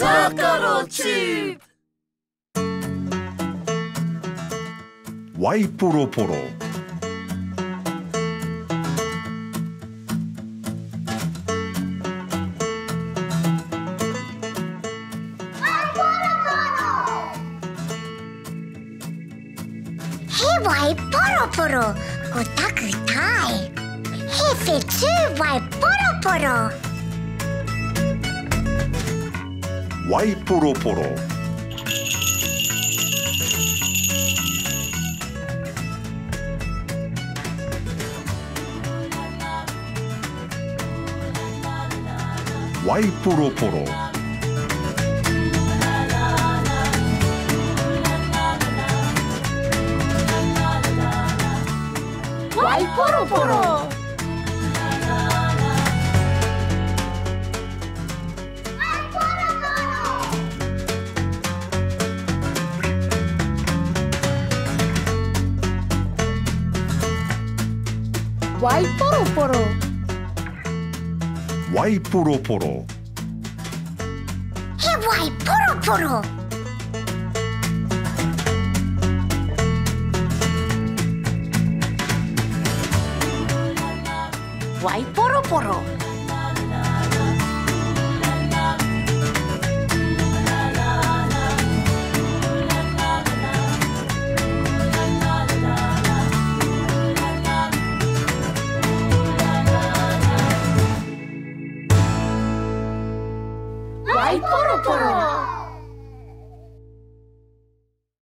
Tākaro Tube! Waiporoporo poroporo o taku tai. Hefe tū wai poroporo. ワイポロポロ。ワイポロポロ。ワイポロポロ。ワイポロポロ。ワイポロポロ。ワイポロポロ。ワイポロポロイポロポロ。